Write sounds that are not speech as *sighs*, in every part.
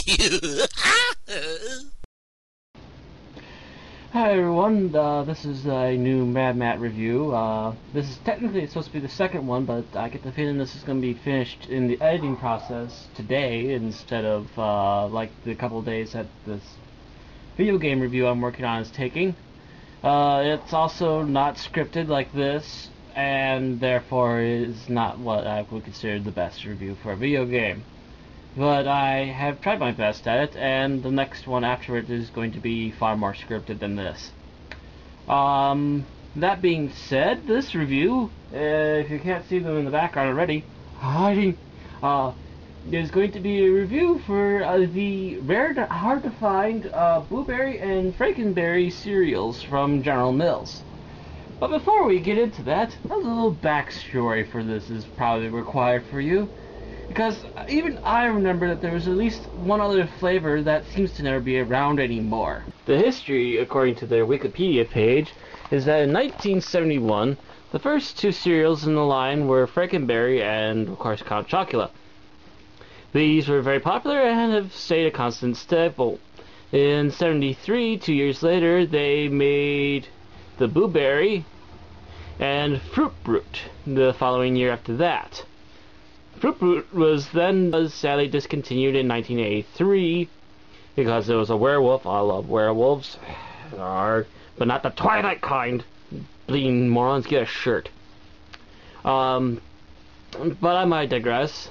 *laughs* Hi everyone, uh, this is a new Mad Matt review. Uh, this is technically supposed to be the second one, but I get the feeling this is going to be finished in the editing process today instead of uh, like the couple days that this video game review I'm working on is taking. Uh, it's also not scripted like this, and therefore is not what I would consider the best review for a video game. But I have tried my best at it, and the next one after it is going to be far more scripted than this. Um, that being said, this review, uh, if you can't see them in the background already, *laughs* hiding, uh, is going to be a review for uh, the rare, to, hard to find uh, Boo Berry and Frankenberry cereals from General Mills. But before we get into that, a little backstory for this is probably required for you. Because even I remember that there was at least one other flavor that seems to never be around anymore. The history, according to their Wikipedia page, is that in 1971, the first two cereals in the line were Frankenberry and, of course, Count Chocula. These were very popular and have stayed a constant staple. In 73, two years later, they made the Boo Berry and Fruit Brute the following year after that. Fruit Brute was then was sadly discontinued in 1983 because it was a werewolf. I love werewolves, *sighs* but not the Twilight kind. Bleeding morons, get a shirt. Um, but I might digress.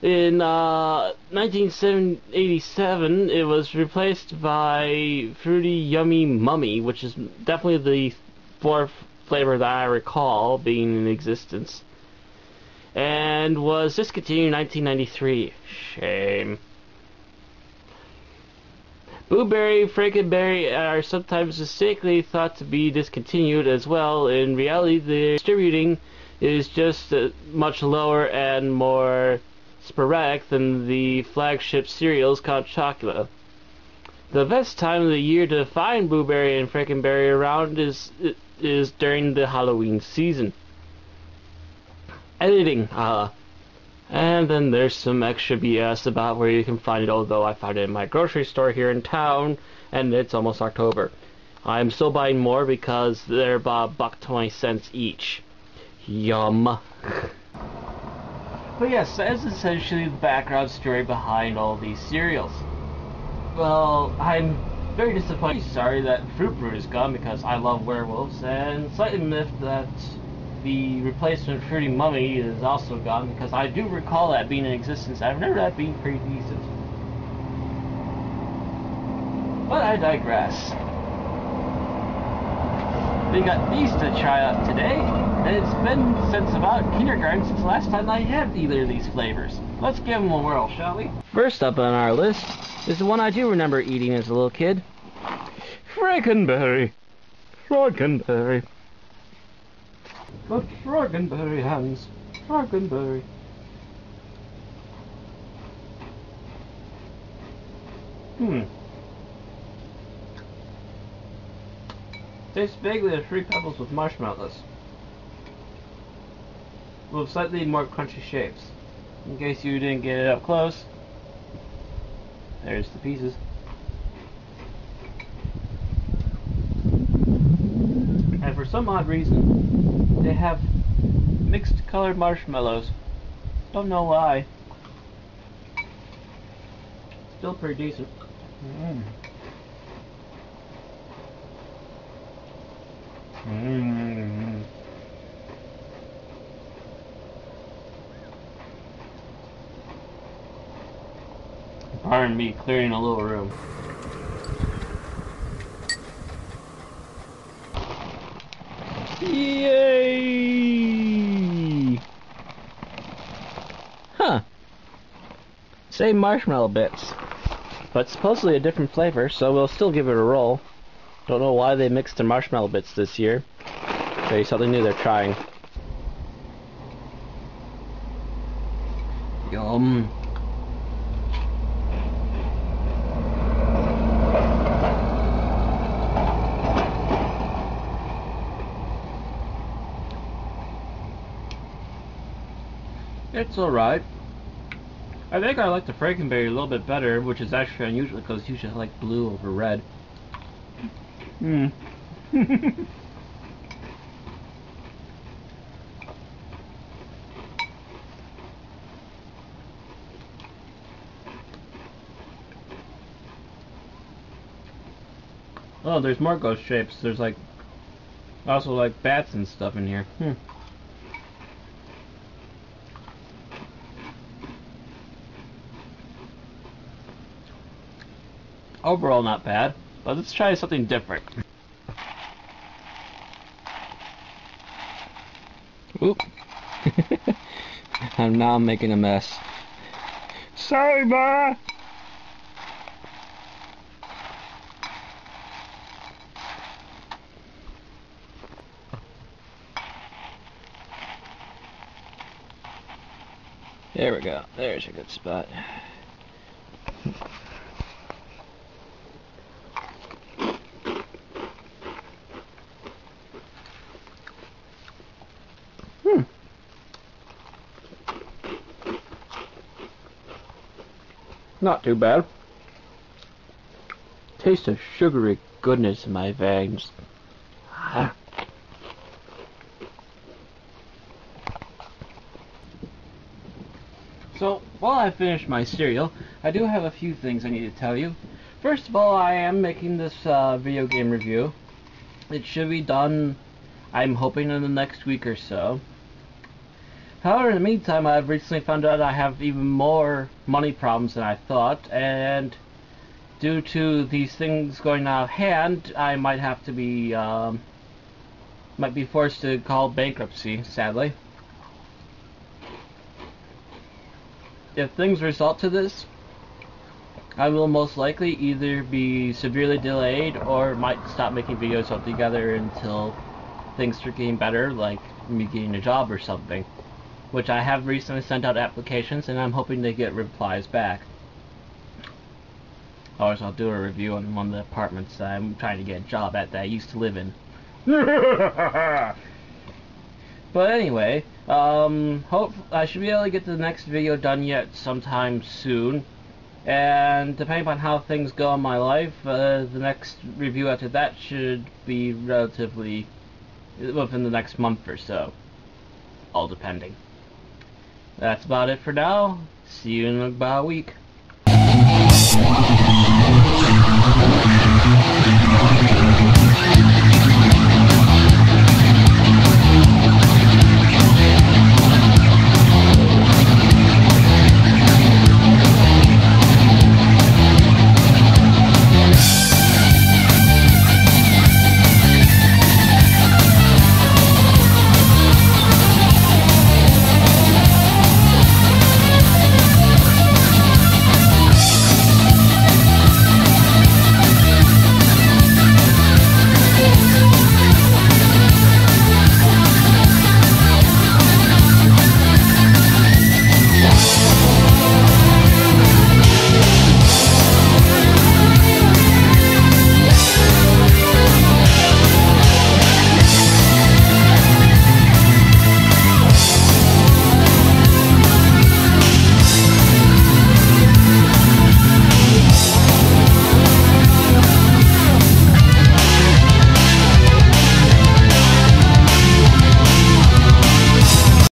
In uh, 1987, it was replaced by Fruity Yummy Mummy, which is definitely the fourth flavor that I recall being in existence and was discontinued in 1993. Shame. Boo Berry, Frankenberry are sometimes mistakenly thought to be discontinued as well. In reality, the distributing is just uh, much lower and more sporadic than the flagship cereals Count Chocula. The best time of the year to find Boo Berry and Frankenberry around is is during the Halloween season editing. Uh, and then there's some extra BS about where you can find it, although I found it in my grocery store here in town, and it's almost October. I'm still buying more because they're about buck twenty cents each. Yum. *laughs* but yes, that's essentially the background story behind all these cereals. Well, I'm very disappointed. Sorry that Fruit Brute is gone because I love werewolves, and slightly miffed that the replacement Fruity Mummy is also gone because I do recall that being in existence. I remember that being pretty decent. But I digress. We got these to try out today, and it's been since about kindergarten since the last time I had either of these flavors. Let's give them a whirl, shall we? First up on our list is the one I do remember eating as a little kid. Frankenberry. Frankenberry. But Froggenberry hands. Froggenberry. Hmm. Tastes vaguely of Fruity Pebbles with marshmallows. With slightly more crunchy shapes. In case you didn't get it up close, there's the pieces. And for some odd reason, have mixed colored marshmallows. Don't know why. Still pretty decent. Mmm. Mmm. Pardon me clearing a little room. Same marshmallow bits. But supposedly a different flavor, so we'll still give it a roll. Don't know why they mixed the marshmallow bits this year. Maybe something new they're trying. Yum. It's alright. I think I like the Frankenberry a little bit better, which is actually unusual because usually I like blue over red. Hmm. *laughs* oh, there's more ghost shapes. There's like also like bats and stuff in here. Hmm. Overall not bad, but let's try something different. Oop. *laughs* I'm now making a mess. Sorry, Ma! There we go. There's a good spot. Not too bad. Taste of sugary goodness in my veins. So, while I finish my cereal, I do have a few things I need to tell you. First of all, I am making this uh, video game review. It should be done, I'm hoping, in the next week or so. However, in the meantime, I've recently found out I have even more money problems than I thought, and due to these things going out of hand, I might have to be, um, might be forced to call bankruptcy, sadly. if things result to this, I will most likely either be severely delayed or might stop making videos altogether until things start getting better, like me getting a job or something. Which I have recently sent out applications and I'm hoping to get replies back. Or I'll do a review on one of the apartments that I'm trying to get a job at that I used to live in. *laughs* But anyway, um, hope I should be able to get the next video done yet sometime soon. And depending on how things go in my life, uh, the next review after that should be relatively within the next month or so. All depending. That's about it for now. See you in about a week.